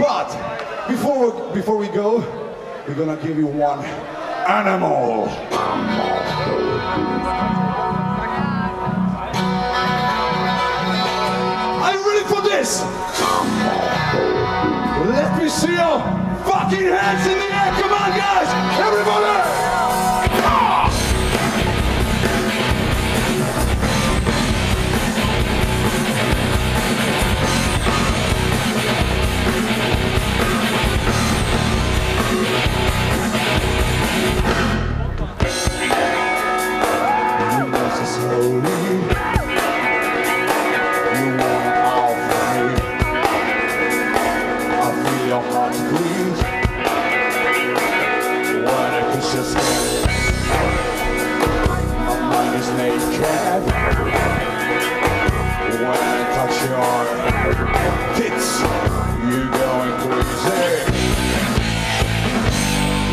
But before before we go, we're gonna give you one animal. Are you ready for this? Let me see your fucking hands in the air. Come on, guys! My mind is naked when I touch your. You going crazy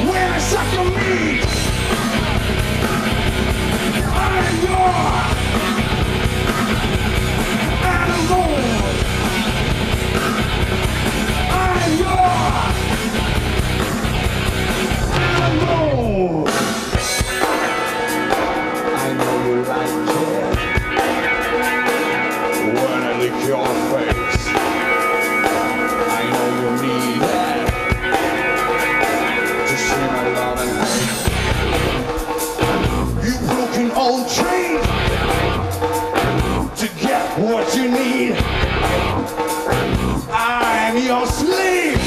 when I suck your meat. your face. I know you need it to see my old to get what you need. I'm your slave,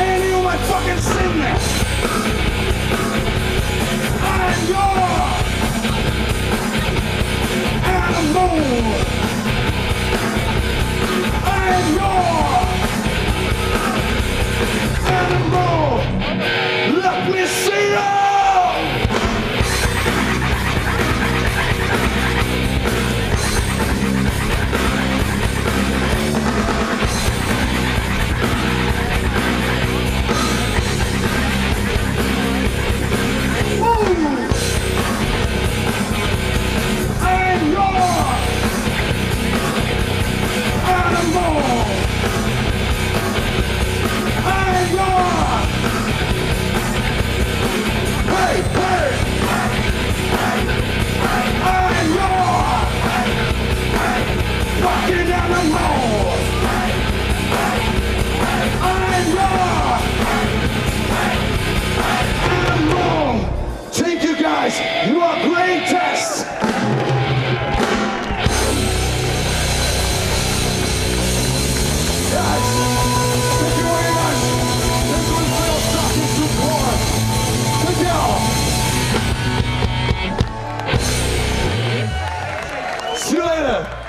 and you my fucking sinner. I'm yours. Yeah.